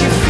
you